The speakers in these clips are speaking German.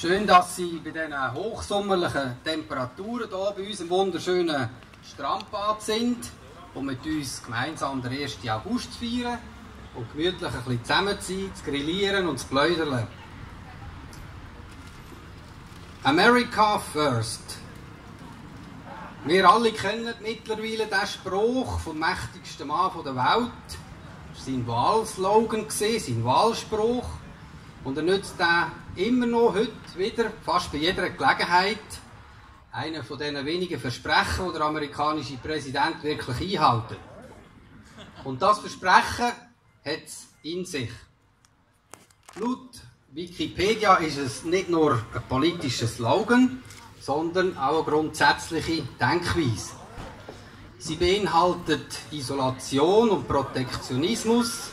Schön, dass Sie bei diesen hochsommerlichen Temperaturen hier bei uns im wunderschönen Strandbad sind, um mit uns gemeinsam den 1. August feiern und gemütlich ein bisschen zusammen zu sein, zu grillieren und zu plaudern. America First. Wir alle kennen mittlerweile den Spruch vom mächtigsten Mann der Welt. Das war sein Wahlslogan, sein Wahlspruch. Und er nützt den immer noch heute wieder, fast bei jeder Gelegenheit, einer von diesen wenigen Versprechen, die der amerikanische Präsident wirklich einhält. Und das Versprechen hat es in sich. Laut Wikipedia ist es nicht nur ein politischer Slogan, sondern auch eine grundsätzliche Denkweise. Sie beinhaltet Isolation und Protektionismus,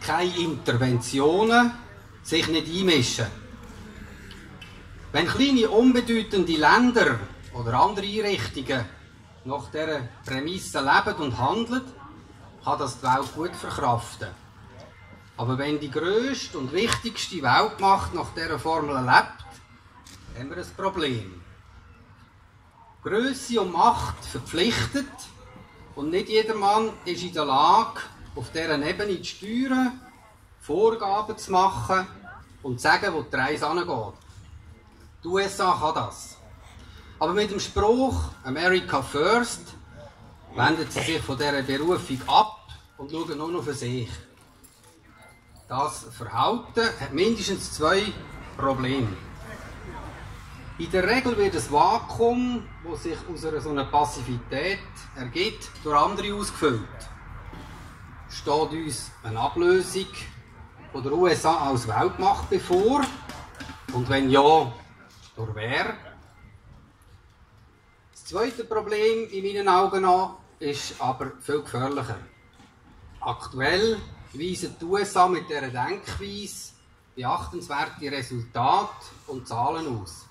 keine Interventionen, sich nicht einmischen. Wenn kleine, unbedeutende Länder oder andere Einrichtungen nach dieser Prämisse leben und handeln, kann das die Welt gut verkraften. Aber wenn die grösste und wichtigste Weltmacht nach dieser Formel lebt, haben wir ein Problem. Größe und Macht verpflichtet und nicht jedermann ist in der Lage, auf dieser Ebene zu steuern, Vorgaben zu machen und zu sagen, wo die Reise angeht. Die USA kann das. Aber mit dem Spruch America First wendet sie sich von dieser Berufung ab und schauen nur noch für sich. Das Verhalten hat mindestens zwei Probleme. In der Regel wird das Vakuum, das sich aus einer so einer Passivität ergibt, durch andere ausgefüllt. Steht uns eine Ablösung von der USA als Weltmacht bevor? Und wenn ja, durch wer? Das zweite Problem in meinen Augen ist aber viel gefährlicher. Aktuell weisen die USA mit dieser Denkweise beachtenswerte Resultate und Zahlen aus.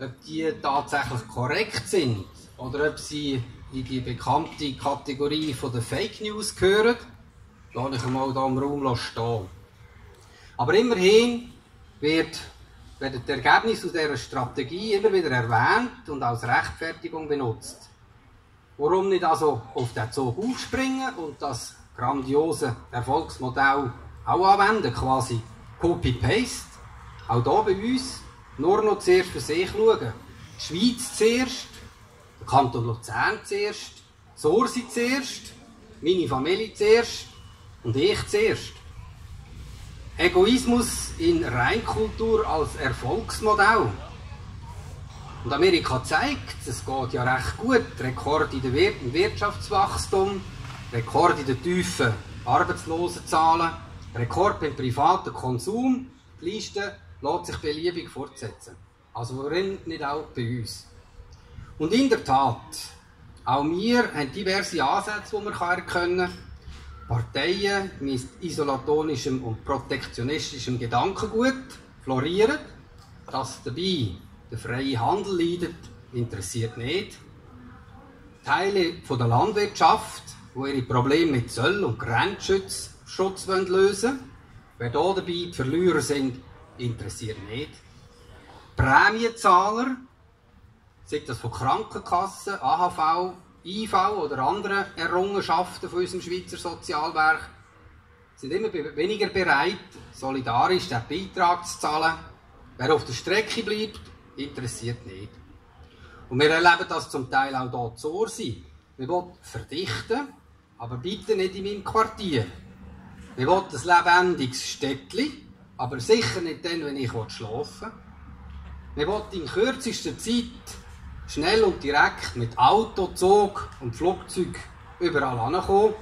Ob die tatsächlich korrekt sind oder ob sie in die bekannte Kategorie der Fake News gehören, lasse ich einmal hier im Raum stehen. Aber immerhin wird, werden die Ergebnisse aus dieser Strategie immer wieder erwähnt und als Rechtfertigung benutzt. Warum nicht also auf den Zug aufspringen und das grandiose Erfolgsmodell auch anwenden, quasi Copy-Paste? Auch hier bei uns nur noch zuerst für sich schauen. Die Schweiz zuerst, der Kanton Luzern zuerst, Sorsi zuerst, meine Familie zuerst und ich zuerst. Egoismus in Reinkultur als Erfolgsmodell. Und Amerika zeigt, es geht ja recht gut. Rekord in der im Wirtschaftswachstum, Rekord in den tiefen Arbeitslosenzahlen, Rekord beim privaten Konsum. Die Liste lässt sich beliebig fortsetzen. Also warum nicht auch bei uns? Und in der Tat, auch wir haben diverse Ansätze, die wir erkennen können. Parteien mit isolatonischem und protektionistischem Gedankengut florieren. Dass dabei der freie Handel leidet, interessiert nicht. Teile der Landwirtschaft, die ihre Probleme mit Zoll- und Grenzschutz lösen wollen. Wer hier dabei die Verlierer sind, interessiert nicht. Prämienzahler, sei das von Krankenkassen, AHV, IV oder anderen Errungenschaften von unserem Schweizer Sozialwerk, sind immer weniger bereit, solidarisch den Beitrag zu zahlen. Wer auf der Strecke bleibt, interessiert nicht. Und wir erleben das zum Teil auch hier zu Ursi. Wir wollen verdichten, aber bitte nicht in meinem Quartier. Wir wollen ein lebendiges Städtchen, aber sicher nicht dann, wenn ich schlafen will. Wir wollen in kürzester Zeit schnell und direkt mit Auto, Zug und Flugzeug überall ankommen.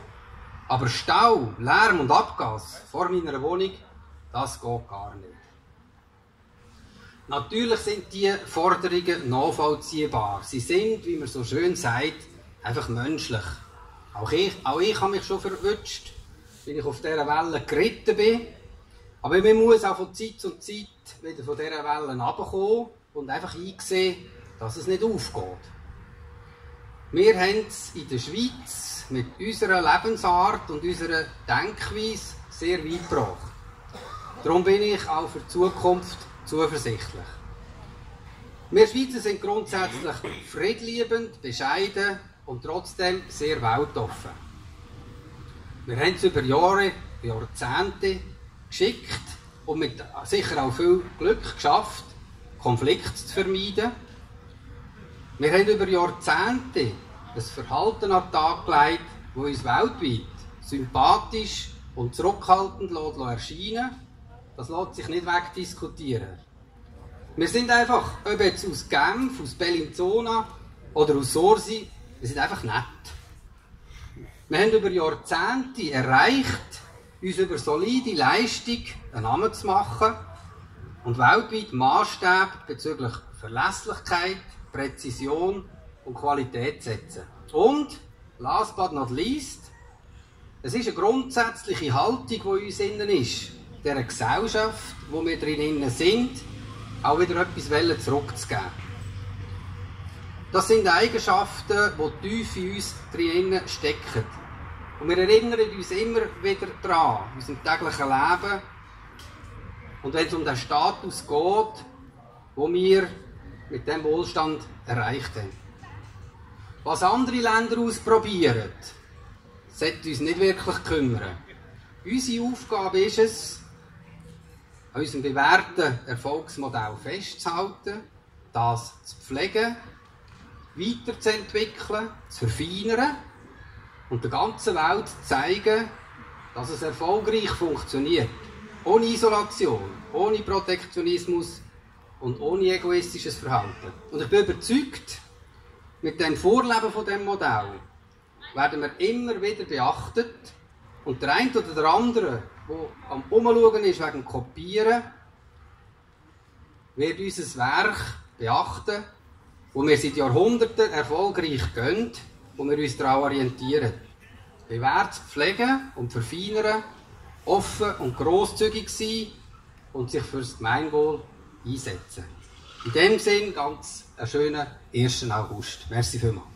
Aber Stau, Lärm und Abgas vor meiner Wohnung, das geht gar nicht. Natürlich sind die Forderungen nachvollziehbar. Sie sind, wie man so schön sagt, einfach menschlich. Auch ich, auch ich habe mich schon verwünscht, wenn ich auf dieser Welle geritten bin. Aber man muss auch von Zeit zu Zeit wieder von dieser Welle runterkommen und einfach einsehen, dass es nicht aufgeht. Wir haben es in der Schweiz mit unserer Lebensart und unserer Denkweise sehr weit gebracht. Darum bin ich auch für die Zukunft zuversichtlich. Wir Schweizer sind grundsätzlich friedliebend, bescheiden und trotzdem sehr weltoffen. Wir haben es über Jahre, Jahrzehnte geschickt und mit sicher auch viel Glück geschafft, Konflikte zu vermeiden. Wir haben über Jahrzehnte ein Verhalten an den Tag gelegt, das uns weltweit sympathisch und zurückhaltend erscheinen Das lässt sich nicht wegdiskutieren. Wir sind einfach, ob jetzt aus Genf, aus Bellinzona oder aus Sorsi, wir sind einfach nett. Wir haben über Jahrzehnte erreicht, uns über solide Leistung einen Namen zu machen und weltweit Maßstäbe bezüglich Verlässlichkeit, Präzision und Qualität setzen. Und, last but not least, es ist eine grundsätzliche Haltung, die in uns innen ist, dieser Gesellschaft, wo wir drin sind, auch wieder etwas zurückzugeben. Das sind Eigenschaften, die tief in uns drin stecken. Und wir erinnern uns immer wieder daran, in unserem täglichen Leben. Und wenn es um den Status geht, wo wir mit dem Wohlstand erreicht haben. Was andere Länder ausprobieren, sollte uns nicht wirklich kümmern. Unsere Aufgabe ist es, an unserem bewährten Erfolgsmodell festzuhalten, das zu pflegen, weiterzuentwickeln, zu verfeinern und der ganzen Welt zu zeigen, dass es erfolgreich funktioniert. Ohne Isolation, ohne Protektionismus und ohne egoistisches Verhalten. Und ich bin überzeugt, mit dem Vorleben von dem Modell werden wir immer wieder beachtet und der eine oder der andere, der am Umschauen ist wegen Kopieren, wird unser Werk beachten, wo wir seit Jahrhunderten erfolgreich gehen und wir uns daran orientieren. Bewährt pflegen und verfeinern, offen und grosszügig sein und sich fürs Gemeinwohl einsetzen. In dem Sinn ganz einen schönen 1. August. Merci vielmals.